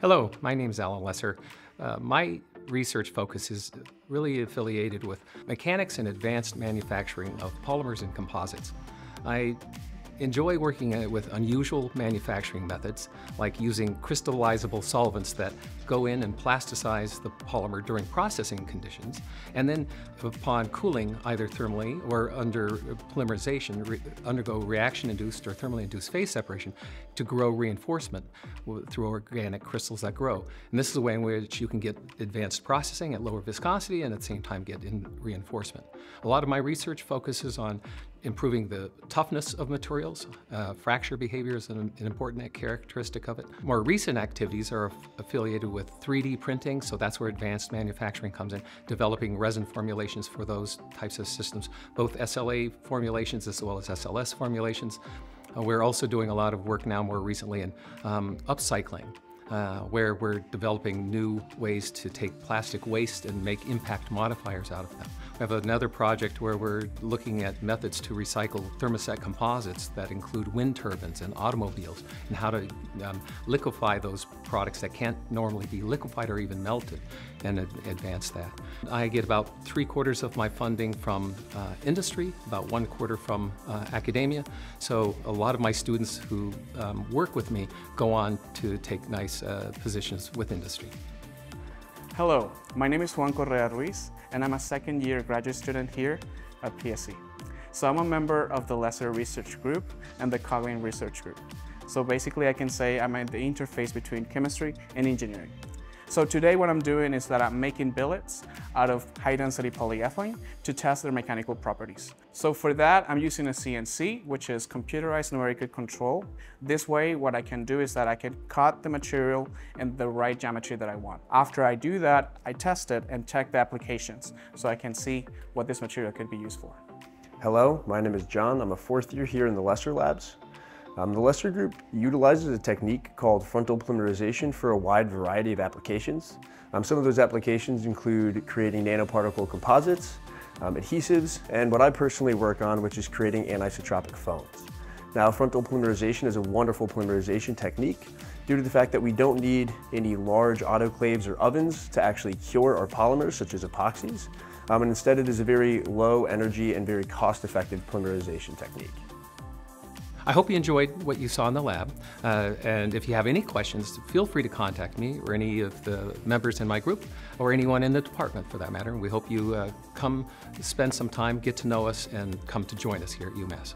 Hello, my name is Alan Lesser. Uh, my research focus is really affiliated with mechanics and advanced manufacturing of polymers and composites. I enjoy working with unusual manufacturing methods, like using crystallizable solvents that go in and plasticize the polymer during processing conditions, and then upon cooling, either thermally or under polymerization, re undergo reaction-induced or thermally induced phase separation to grow reinforcement through organic crystals that grow. And this is a way in which you can get advanced processing at lower viscosity and at the same time get in reinforcement. A lot of my research focuses on improving the toughness of materials. Uh, fracture behavior is an, an, important characteristic of it. More recent activities are affiliated with 3D printing, so that's where advanced manufacturing comes in, developing resin formulations for those types of systems, both SLA formulations as well as SLS formulations. Uh, we're also doing a lot of work now more recently in um, upcycling. Uh, where we're developing new ways to take plastic waste and make impact modifiers out of them. We have another project where we're looking at methods to recycle thermoset composites that include wind turbines and automobiles and how to um, liquefy those products that can't normally be liquefied or even melted and ad advance that. I get about three quarters of my funding from uh, industry, about one quarter from uh, academia. So a lot of my students who um, work with me go on to take nice uh, positions with industry. Hello, my name is Juan Correa Ruiz and I'm a second year graduate student here at PSE. So I'm a member of the Lesser Research Group and the Coghlan Research Group. So basically I can say I'm at the interface between chemistry and engineering. So today what I'm doing is that I'm making billets out of high density polyethylene to test their mechanical properties. So for that, I'm using a CNC, which is computerized numerical control. This way, what I can do is that I can cut the material in the right geometry that I want. After I do that, I test it and check the applications so I can see what this material could be used for. Hello, my name is John. I'm a fourth year here in the Lesser Labs. Um, the Lesser Group utilizes a technique called frontal polymerization for a wide variety of applications. Um, some of those applications include creating nanoparticle composites, um, adhesives, and what I personally work on, which is creating anisotropic foams. Now, frontal polymerization is a wonderful polymerization technique due to the fact that we don't need any large autoclaves or ovens to actually cure our polymers, such as epoxies, um, and instead it is a very low energy and very cost-effective polymerization technique. I hope you enjoyed what you saw in the lab. Uh, and if you have any questions, feel free to contact me or any of the members in my group or anyone in the department for that matter. And we hope you uh, come spend some time, get to know us, and come to join us here at UMass.